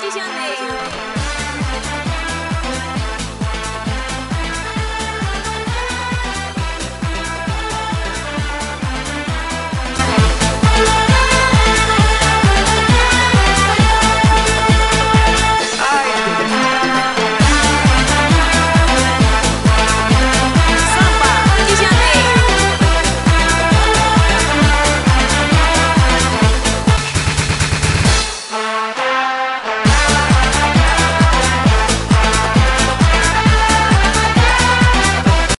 就像那